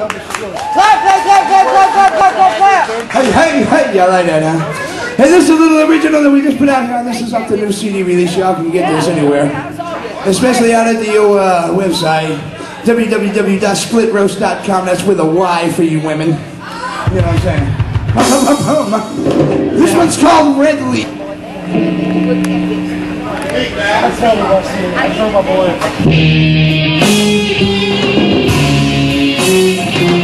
Clap, clap, clap, clap, clap, clap, clap, clap, clap. Hey, hey, hey, yeah, like that, huh? Hey, this is a little original that we just put out here. This is off the new CD release. Y'all can get this anywhere, especially out at the uh, website www.splytroast.com. That's with a Y for you women. You know what I'm saying? This one's called Red Leaf. I told him I. I told my boy.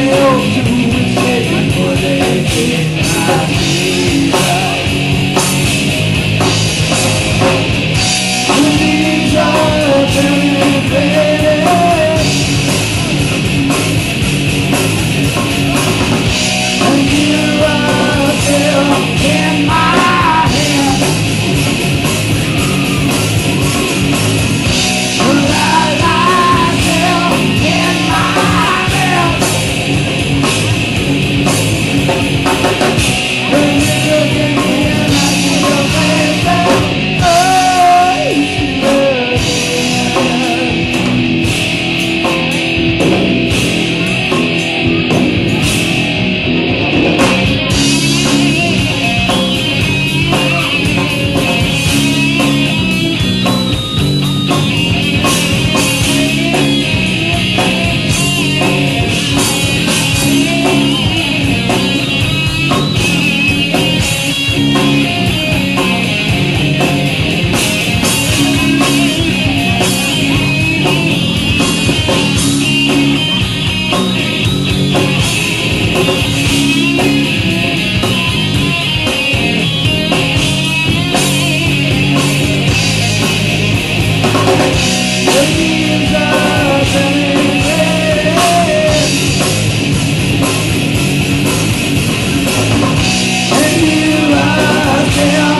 you. Yeah.